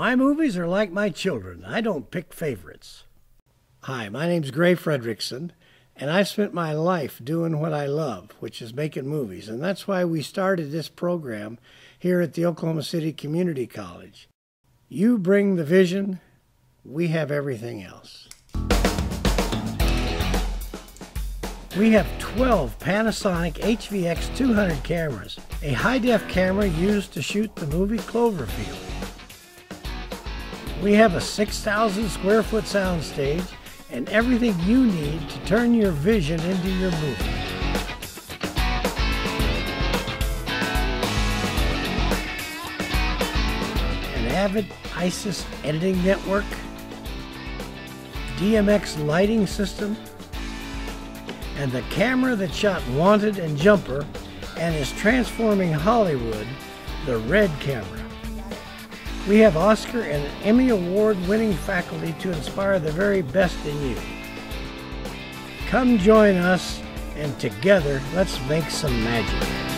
My movies are like my children. I don't pick favorites. Hi, my name's Gray Fredrickson, and I've spent my life doing what I love, which is making movies. And that's why we started this program here at the Oklahoma City Community College. You bring the vision, we have everything else. We have 12 Panasonic HVX 200 cameras, a high-def camera used to shoot the movie Cloverfield. We have a 6,000 square foot soundstage and everything you need to turn your vision into your movie. An Avid ISIS editing network, DMX lighting system, and the camera that shot Wanted and Jumper and is transforming Hollywood, the Red Camera. We have Oscar and Emmy Award winning faculty to inspire the very best in you. Come join us and together let's make some magic.